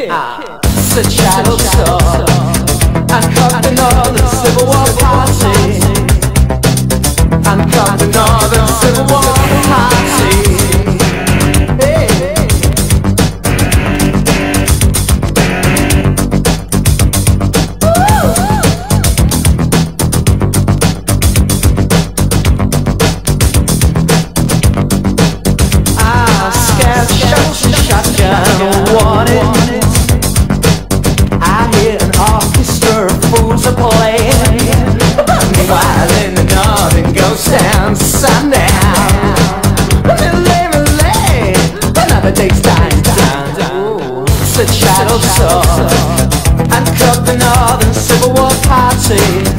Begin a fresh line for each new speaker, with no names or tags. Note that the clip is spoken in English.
king. Ah, it's a. I'm in all the Civil War party. I'm all the Civil War party. Hey. Ah, scared shots and shotgun wanted. Fools are playing. Meanwhile in the northern ghost town, sundown. Malay, Malay, another day's dying down. It's a chattel song. I'm cut the northern Civil War party.